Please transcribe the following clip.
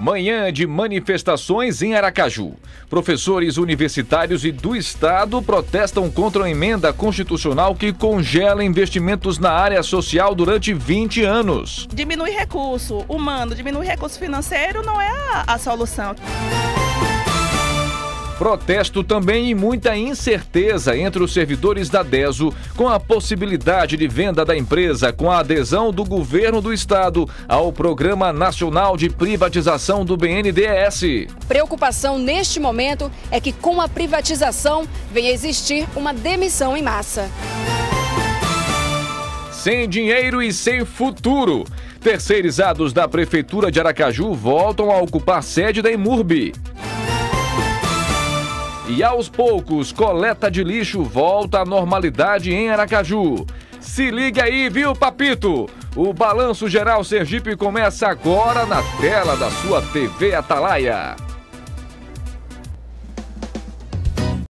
Manhã de manifestações em Aracaju. Professores universitários e do Estado protestam contra a emenda constitucional que congela investimentos na área social durante 20 anos. Diminui recurso humano, diminui recurso financeiro não é a, a solução. Protesto também e muita incerteza entre os servidores da DESO com a possibilidade de venda da empresa com a adesão do governo do estado ao Programa Nacional de Privatização do BNDES. Preocupação neste momento é que com a privatização venha existir uma demissão em massa. Sem dinheiro e sem futuro. Terceirizados da Prefeitura de Aracaju voltam a ocupar sede da Imurb. E aos poucos, coleta de lixo volta à normalidade em Aracaju. Se liga aí, viu, Papito? O Balanço Geral Sergipe começa agora na tela da sua TV Atalaia.